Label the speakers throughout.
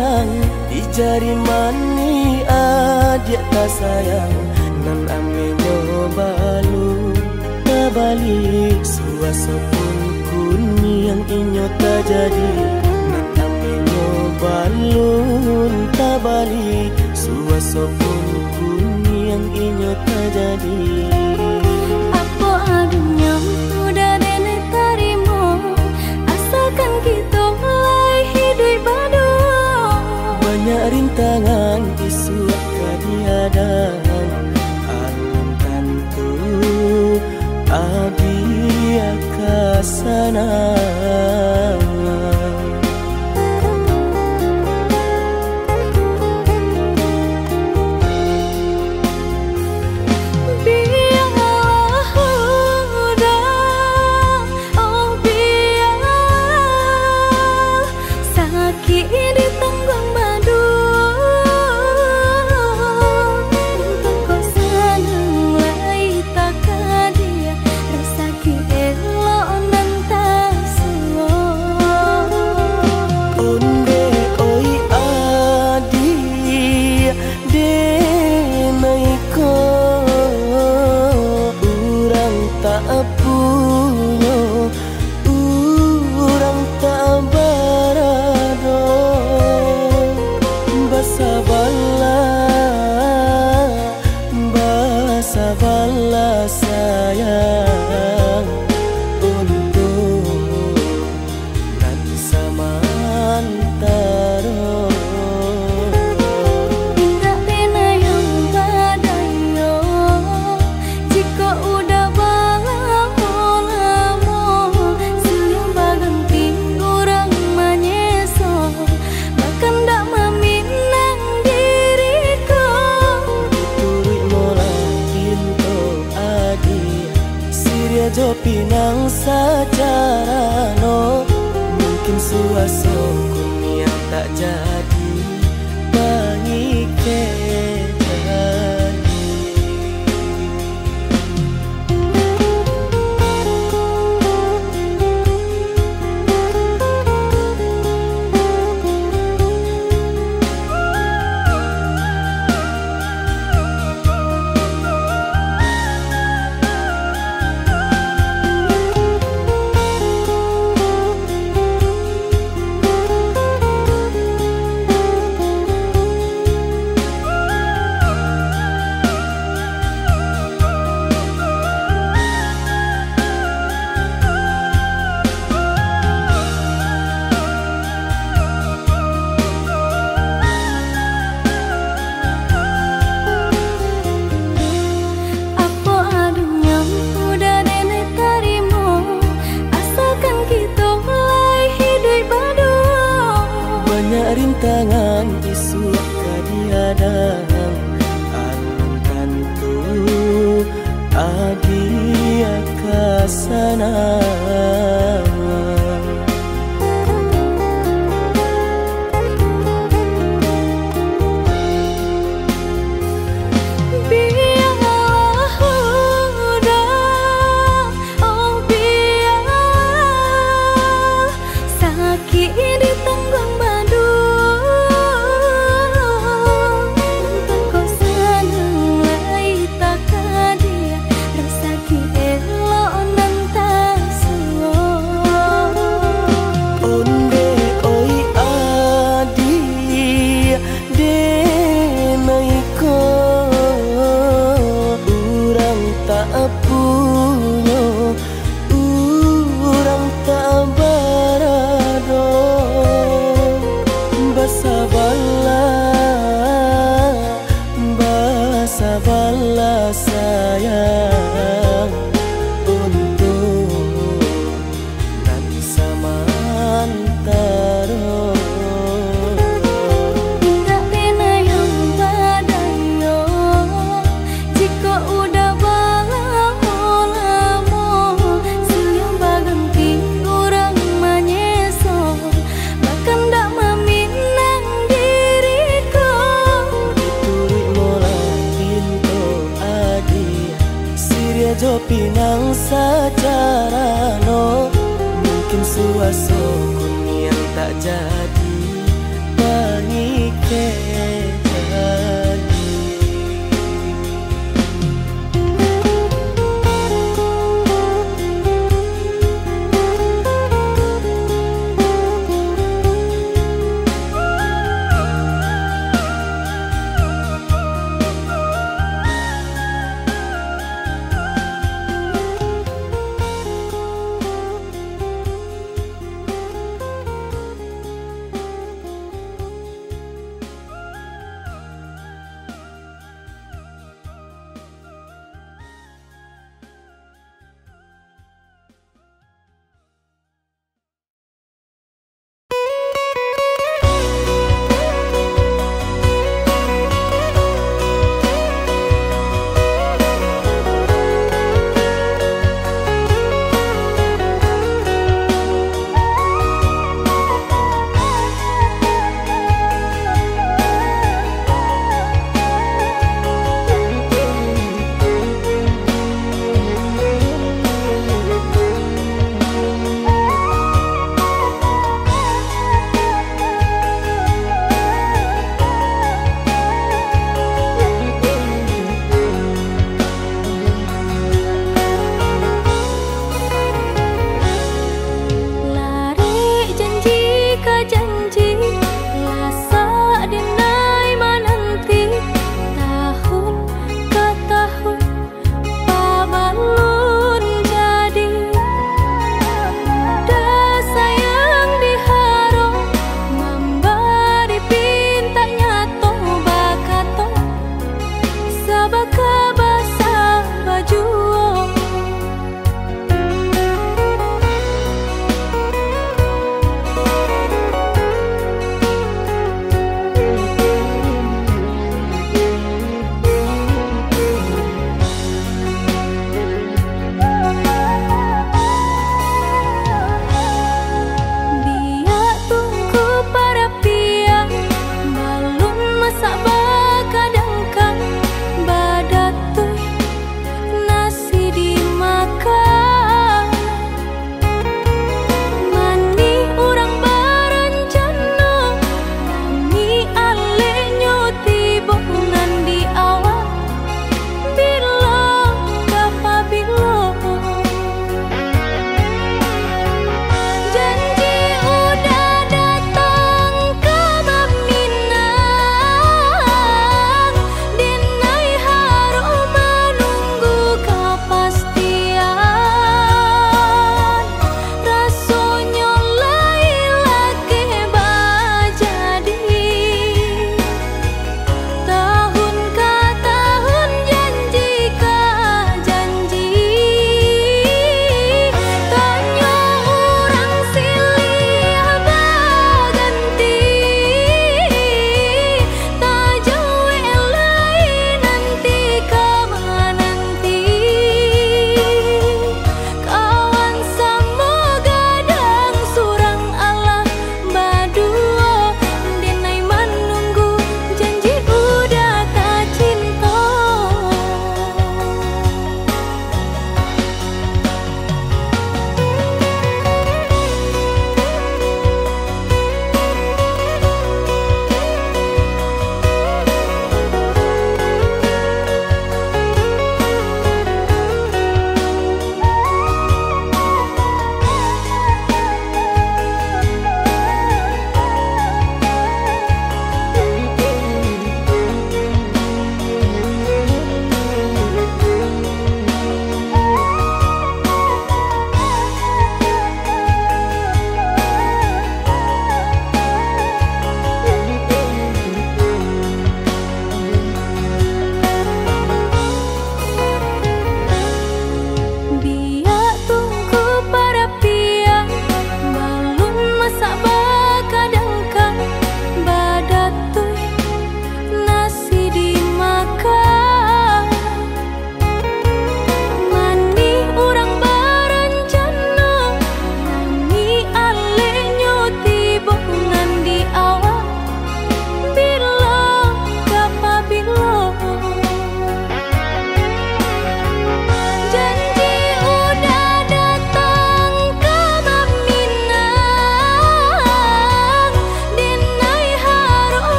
Speaker 1: sang di jari mani adik tak sayang nan ame no balu kembali suasa pun kuni yang inyo tak jadi nan ame balun balu kembali suasa pun kuni yang inyo tak jadi. tangan isuk kadiadam alam tentu abiyakasanam. Mungkin suasana ku yang tak jadi.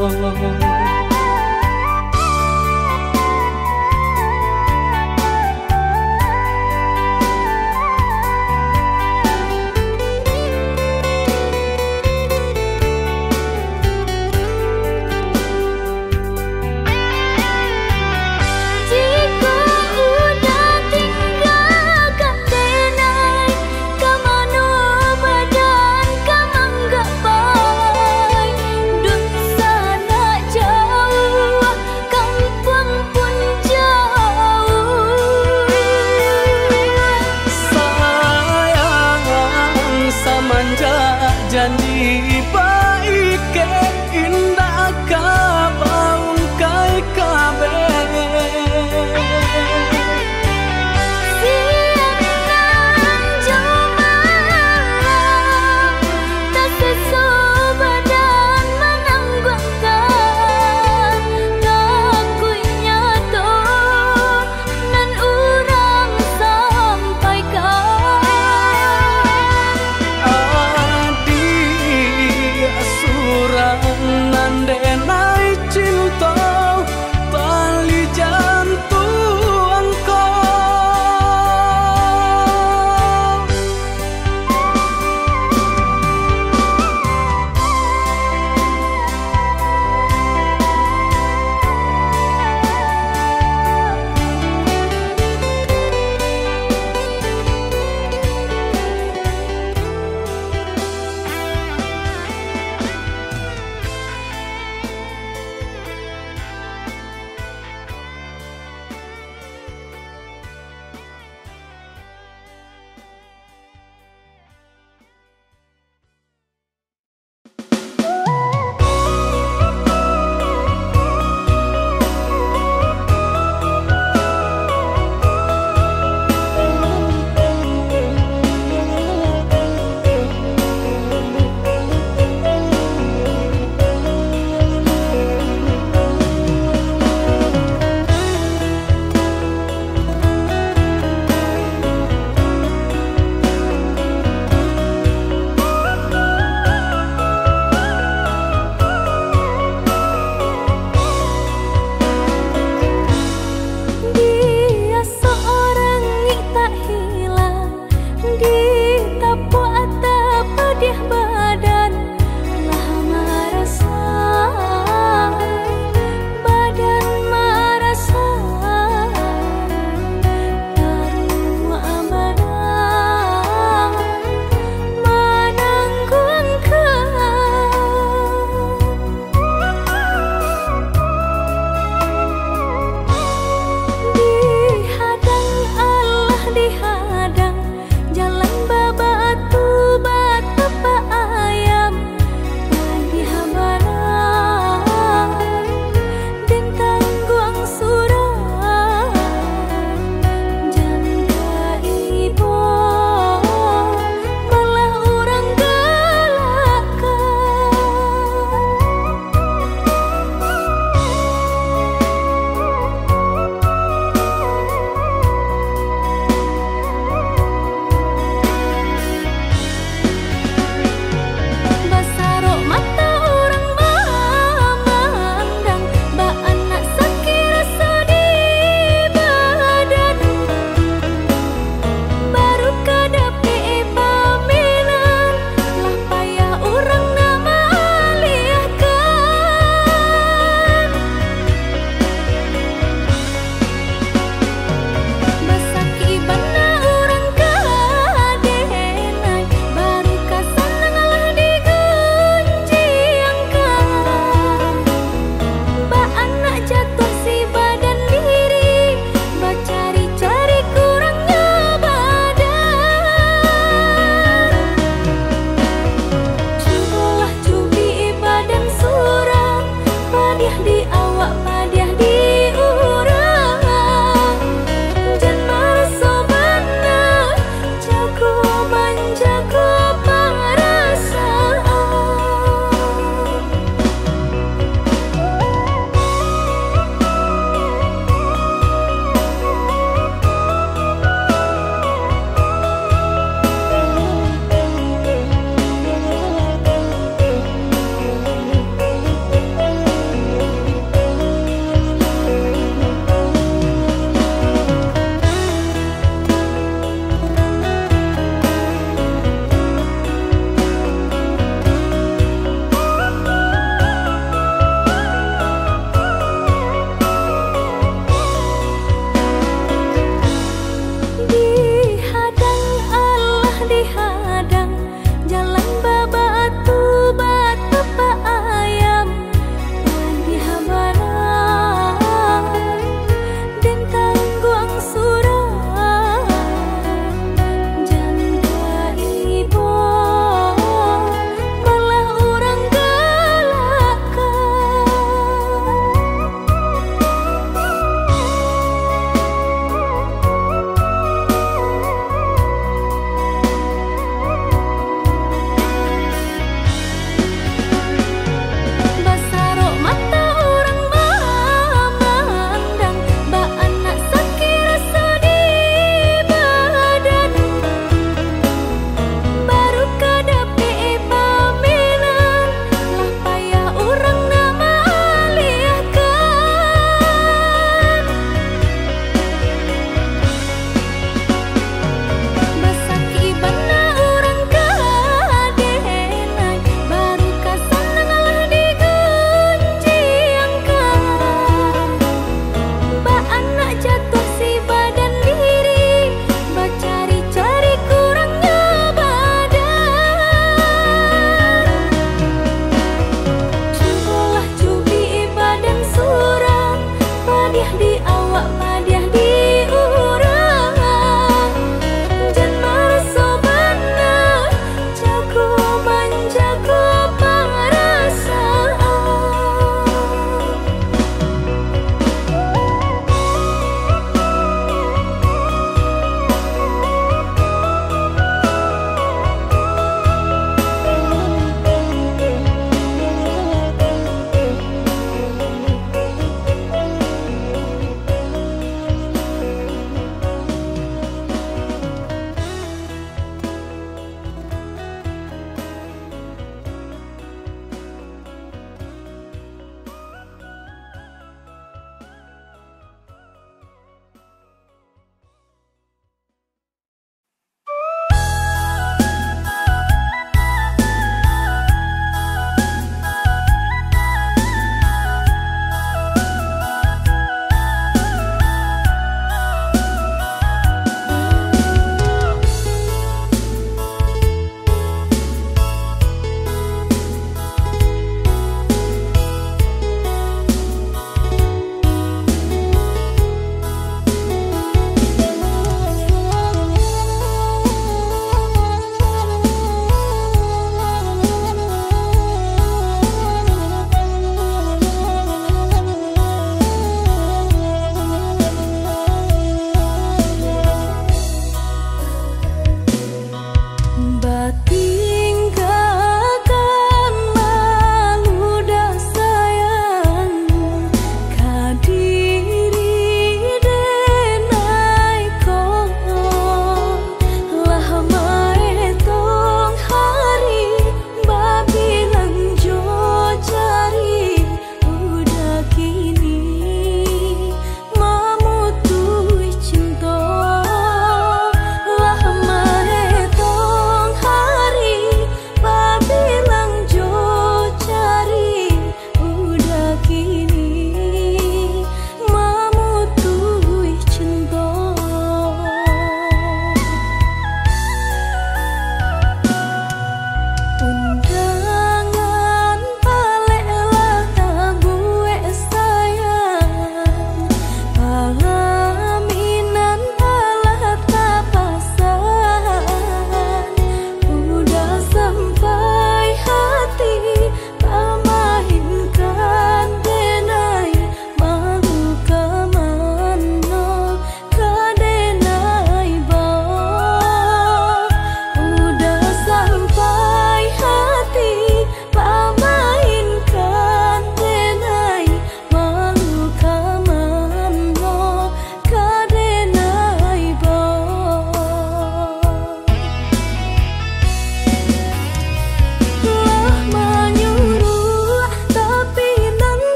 Speaker 2: 我我我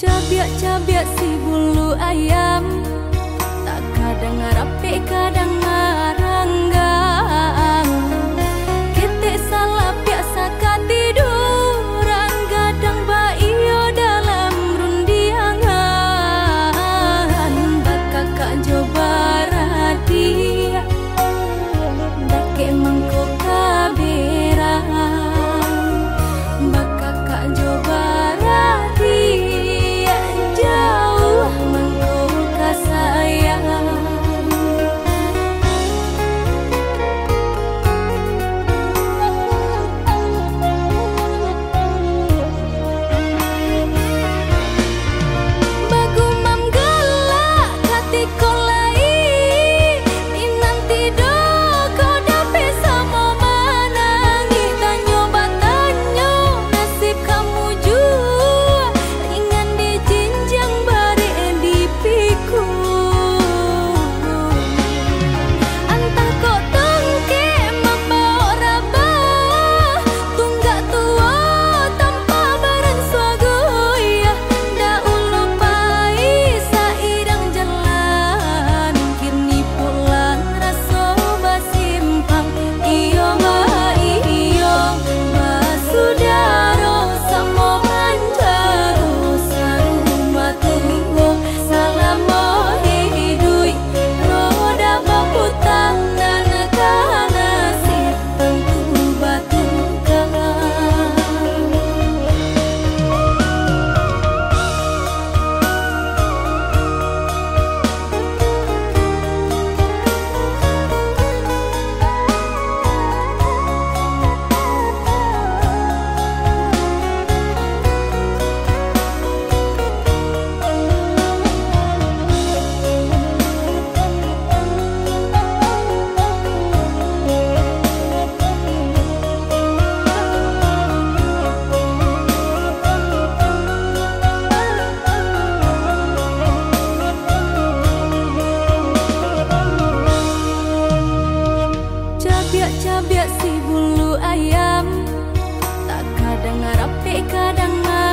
Speaker 3: Cabiak-cabiak si bulu ayam. Tak kadang rapi kadang cabe si bulu ayam. Tak kadang ngarape kadang ngarape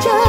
Speaker 4: 这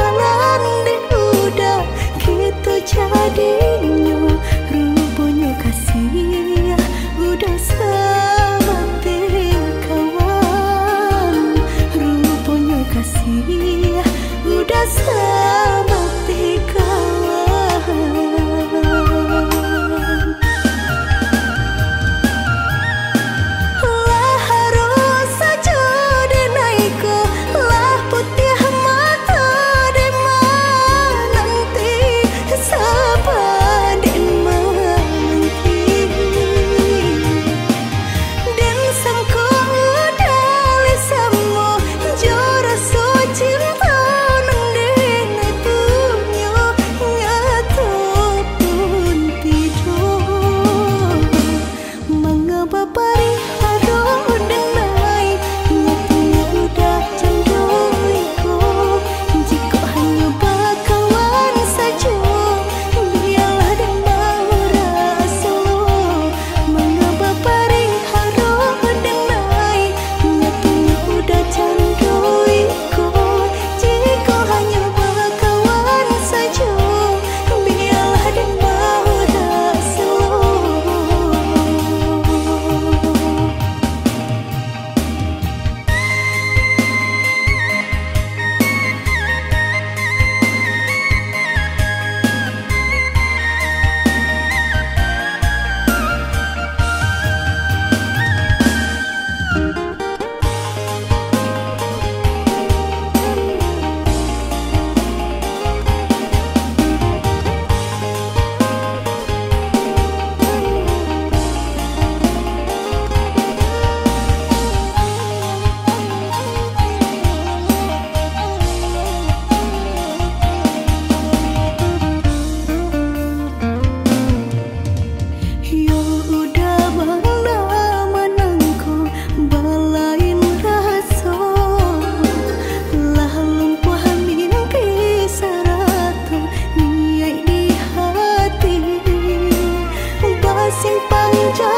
Speaker 4: 等着。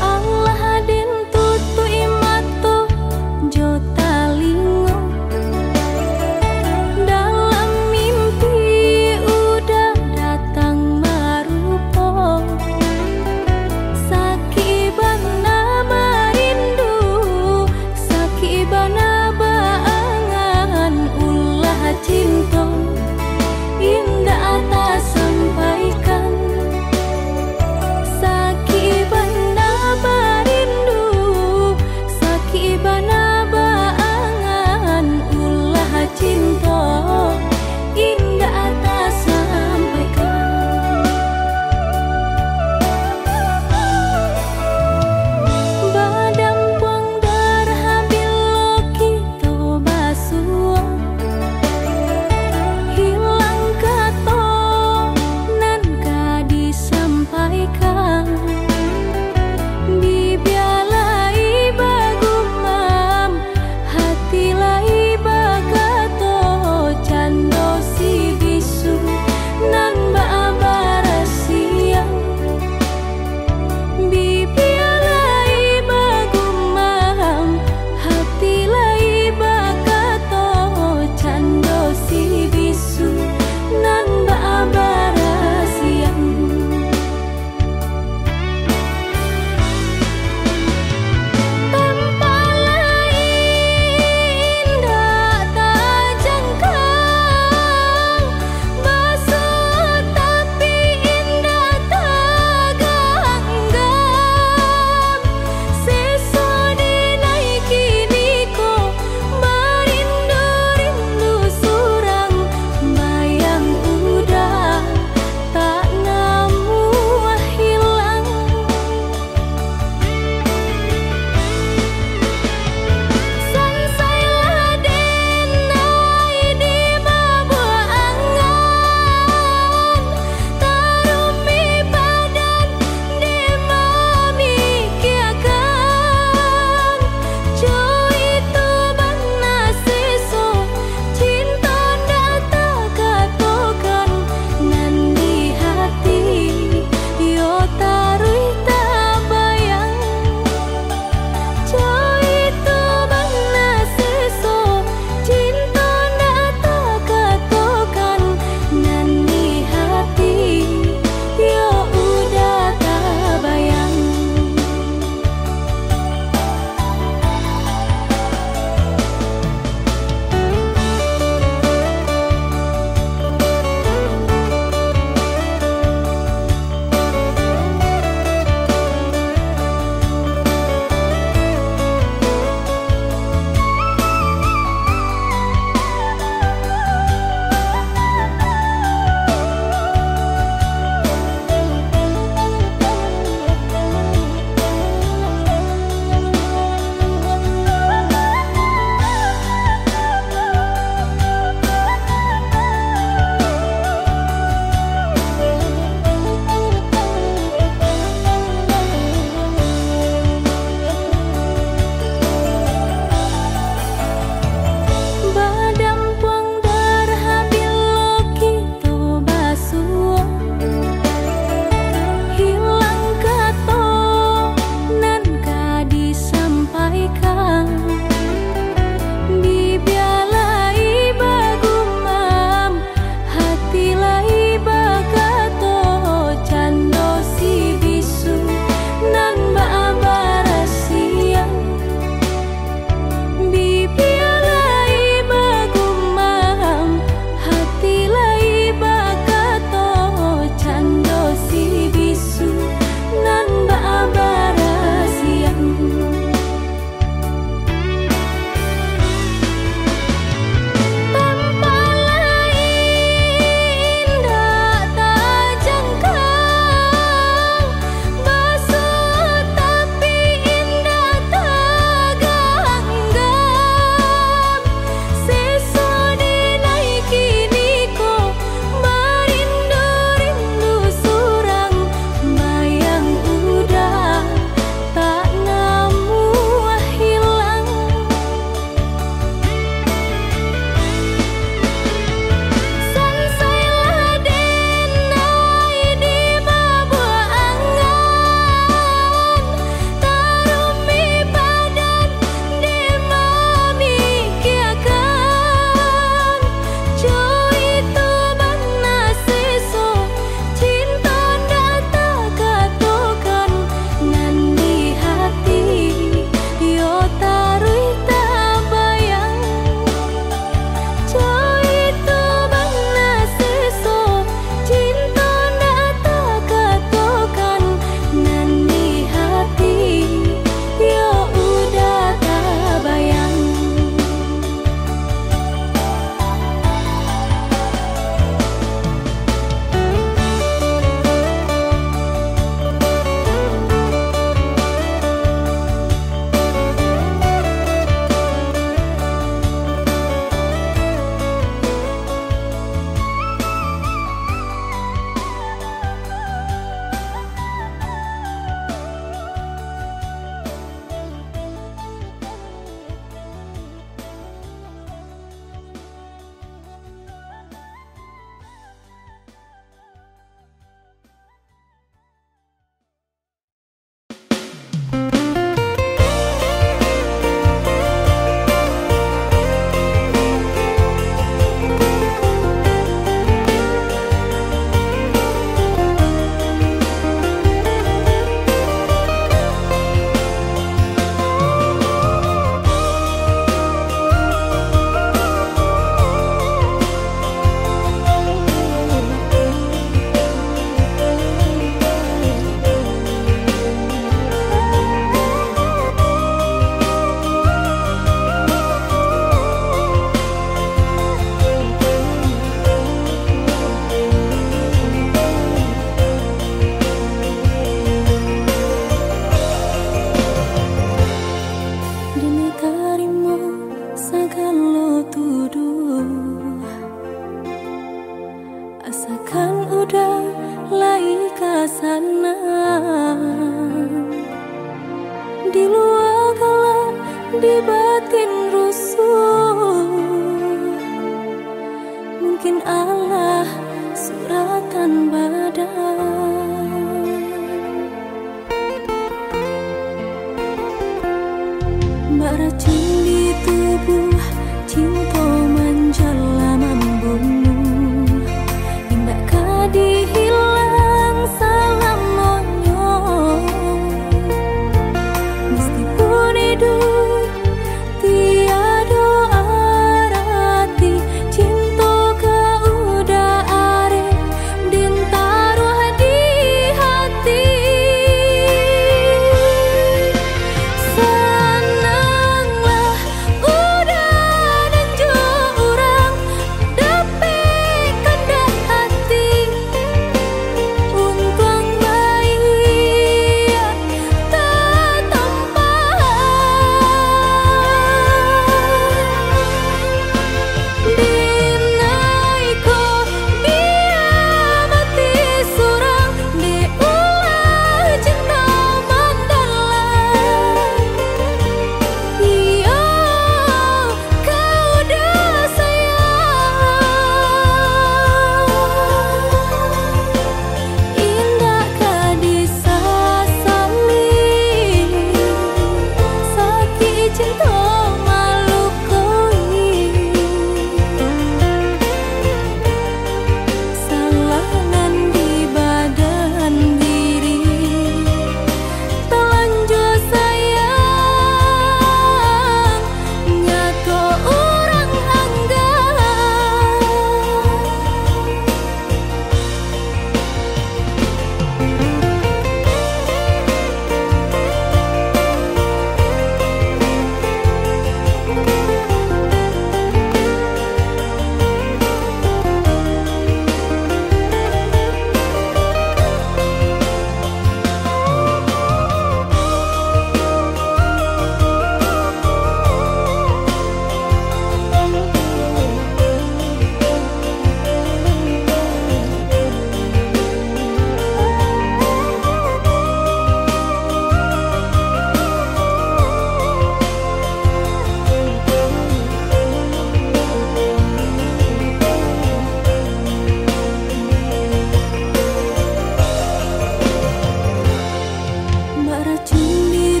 Speaker 3: Cinta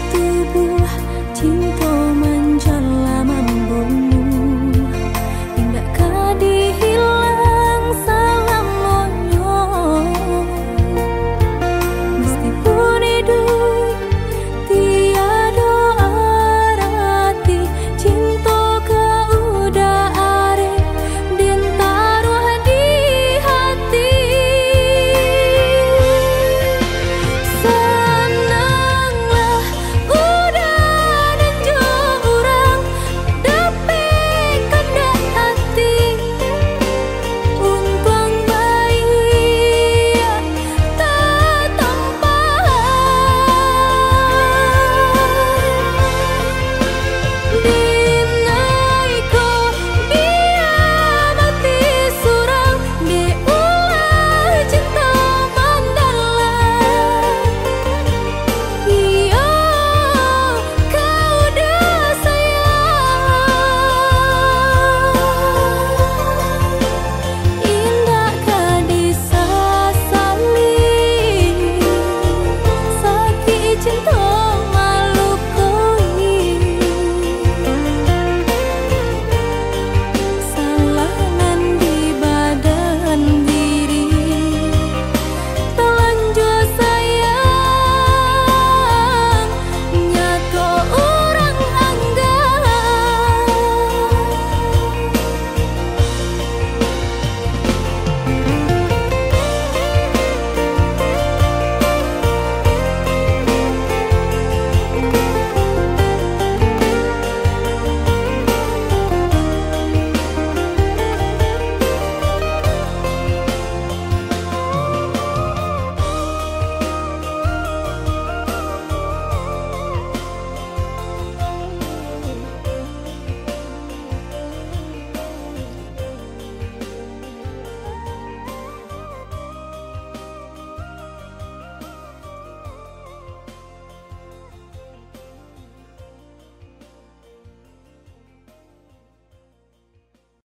Speaker 3: 头漫长